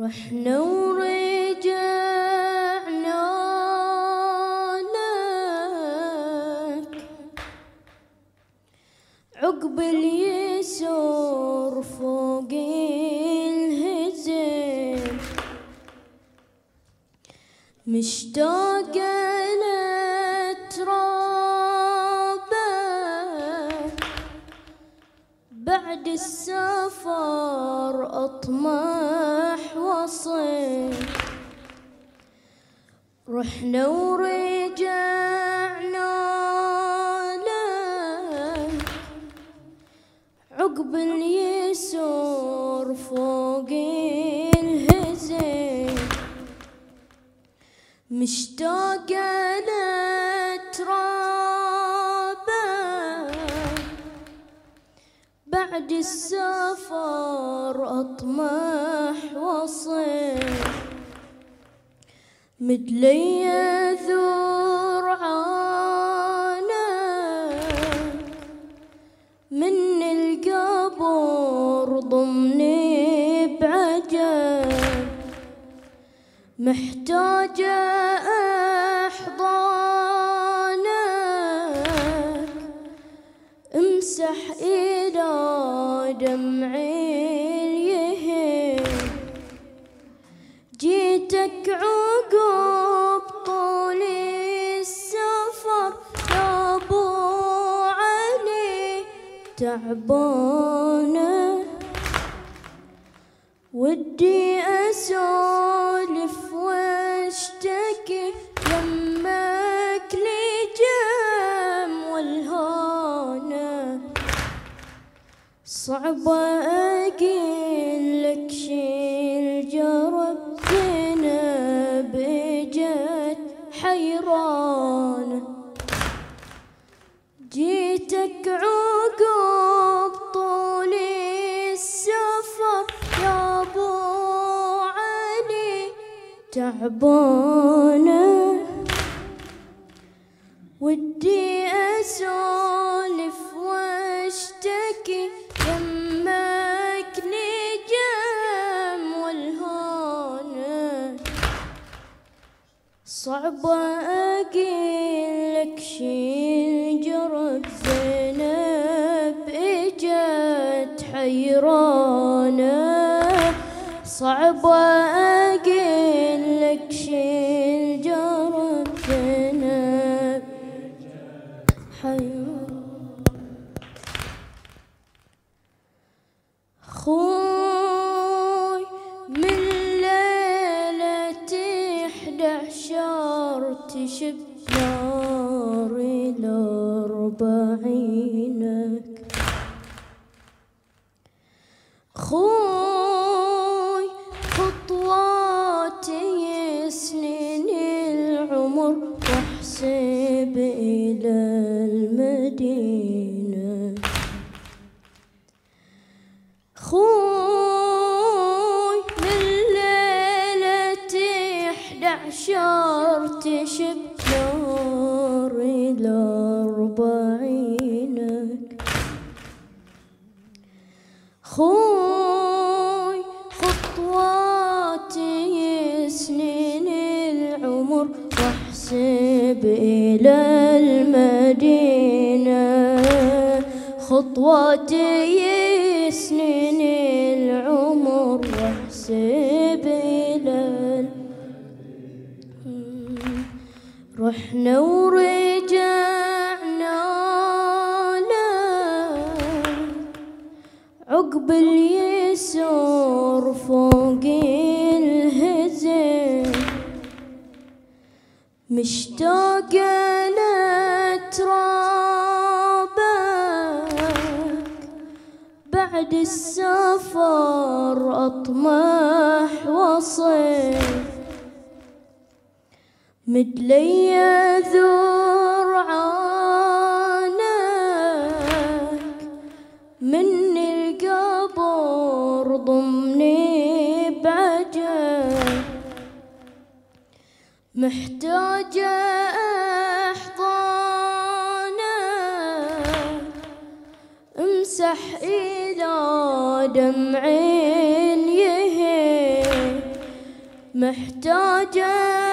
رحنا ورجعنا لك. عقب اليسور فوق الهزم مشتاقة بعد السفر أطمح وصل. رحنا ورجعنا لك. عقب اليسور فوق الهزم مشتاقة لترابك بعد السفر أطمح وصل مدلي ذرعانك من القبر ضمني بعجب محتاجة تعبانه ودي أسولف وأشتكي يمك لي جم والهانه صعبة أقول لك شيل تعبانة ودي أسولف وأشتكي يمك نجم والهانة صعبة أقول لك شيل جرد زينب إجت حيرانة صعبة أقول خوي من ليلة إحدى عشر تشب نار لأربعينك خوي خطواتي سنين العمر واحسب إلى المدينة. العمر واحسب إلى المدينة. خطواتي سنين العمر واحسب إلى رحنا ورجعنا لك عقب اليسور مشتاقة لترابك. بعد السفر أطمح وصل. مدلي ذرعانك من القبر ضمني بعجب محتاجة أحضانك امسح إلى دمع يهي. محتاجة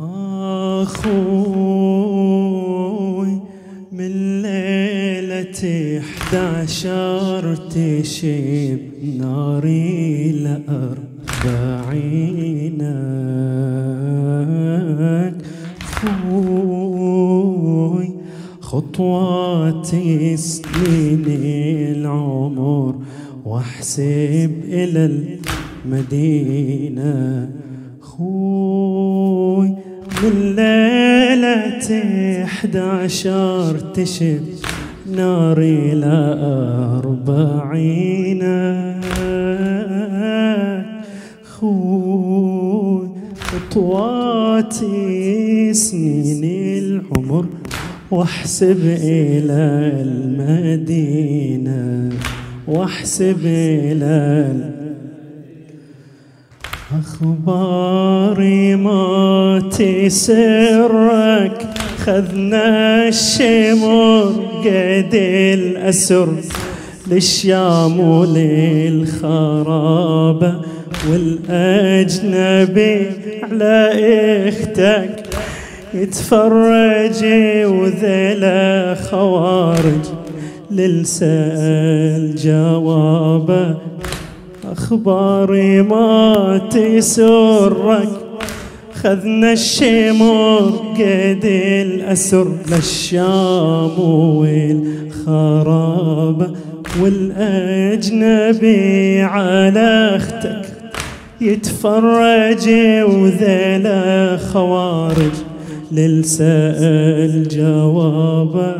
أخوي من ليلة إحداشر تشيب ناري لأربعينك خوي خطواتي سنين العمر واحسب إلى المدينة. خوي من ليلة إحداشر تشب ناري لأربعين خوي خطواتي سنين العمر واحسب إلى المدينة واحسب إلى المدينة أخباري ما تسرك. خذنا الشمر قد الأسر. للشام وللخرابة والأجنبي على إختك؟ يتفرج وذلا خوارج. للسأل جوابه أخباري ما تسرك. خذنا الشمر قد الأسر للشام والخرابة والأجنبي على أختك. يتفرج وذلا خوارج للسأل جوابه.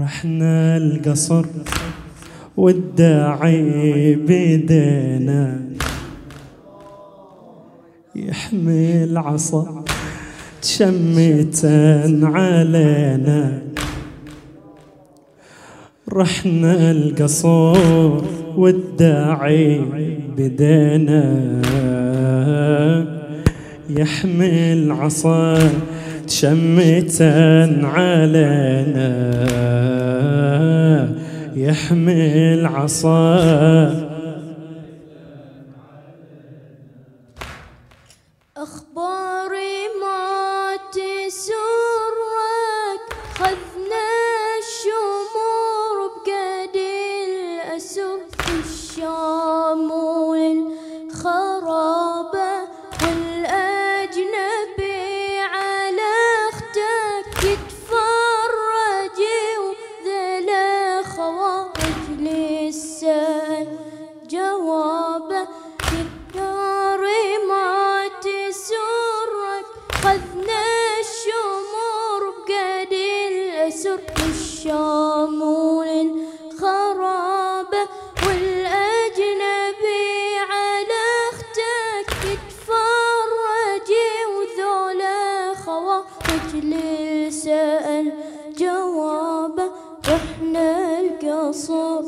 رحنا القصر. والداعي بدينا يحمل عصا تشمتا علينا. رحنا القصور والداعي بدينا يحمل عصا تشمتا علينا. يحمل عصا أخباري ما تسرك خذنا القصر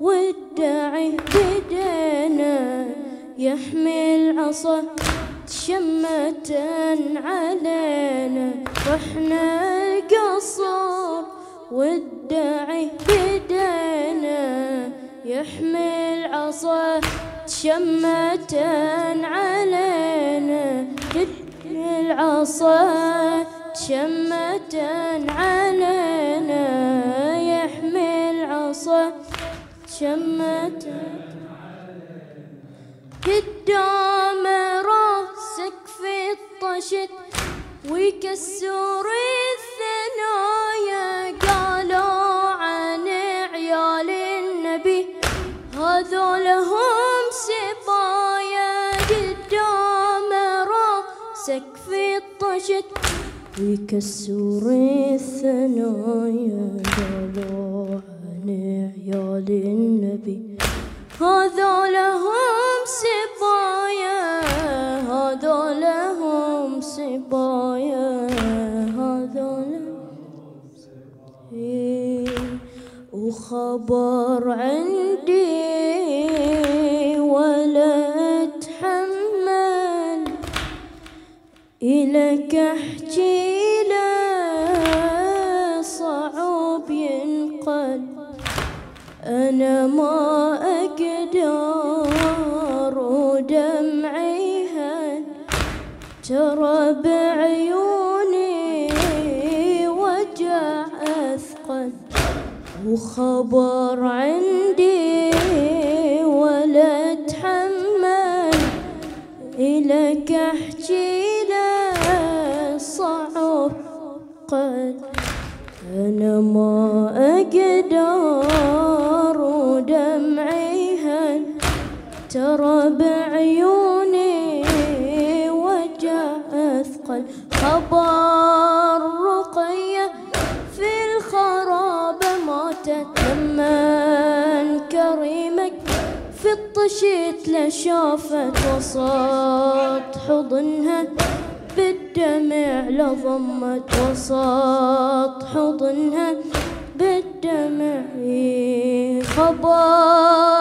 والداعي بدينا يحمل عصا شمة علينا. رحنا القصر والداعي بدينا يحمل عصا شمة علينا. العصا شمة علينا. شمت قدام راسك في الطشت ويكسر الثنايا قالوا عن عيال النبي هذولهم سبايا. قدام راسك في الطشت ويكسر الثنايا قالوا عيال النبي. هذا لهم سبايا هذا لهم سبايا هذا لهم وخبر عندي ولا اتحمل إلك أحكي أنا ما أقدر ودمعي هل ترى بعيوني وجع أثقل. وخبر عندي بعيوني وجع أثقل خبر رقية في الخراب ماتت لما كريمك في الطشيت لشافت وسط حضنها بالدمع لضمت وسط حضنها بالدمع خبر.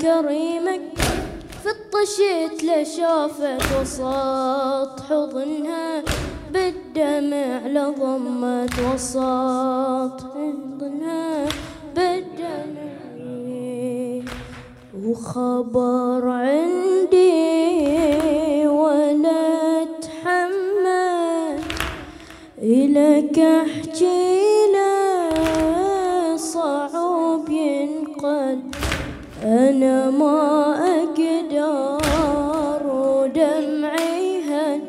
كريمك في الطشيت لشافت وسط حضنها بالدمع لضمت وسط حضنها بالدمع. وخبر عندي ولا اتحمل إلك احكي أنا ما أقدر ودمعي هل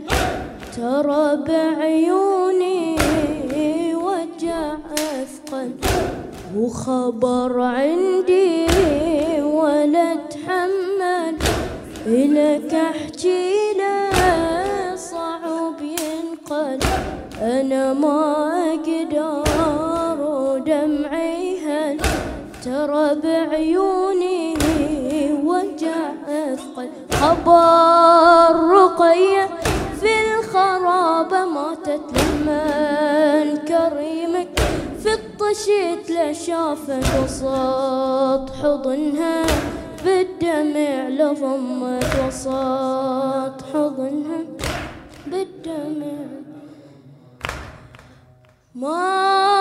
ترى بعيوني وجع أثقل. وخبر عندي ولا أتحمل. إلك أحكي له صعب ينقل. أنا ما أقدر ودمعي هل ترى بعيوني خبر رقية في الخراب ماتت لما كريمك في الطشيت لشافت وسط حضنها بالدمع لضمت وسط حضنها بالدمع. ما